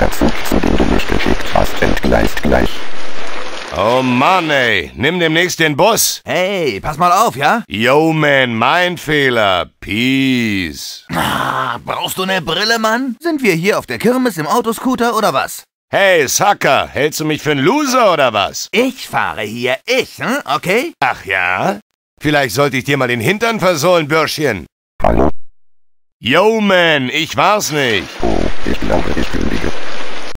Der Zug, zu dem du mich geschickt hast, entgleist gleich. Oh Mann, ey. Nimm demnächst den Bus. Hey, pass mal auf, ja? Yo, man, mein Fehler. Peace. Ah, brauchst du eine Brille, Mann? Sind wir hier auf der Kirmes im Autoscooter oder was? Hey, Sucker, hältst du mich für einen Loser oder was? Ich fahre hier, ich, hm? okay? Ach ja? Vielleicht sollte ich dir mal den Hintern versohlen, Bürschchen. Hallo? Yo, man, ich war's nicht. Oh, ich glaube, ich kündige.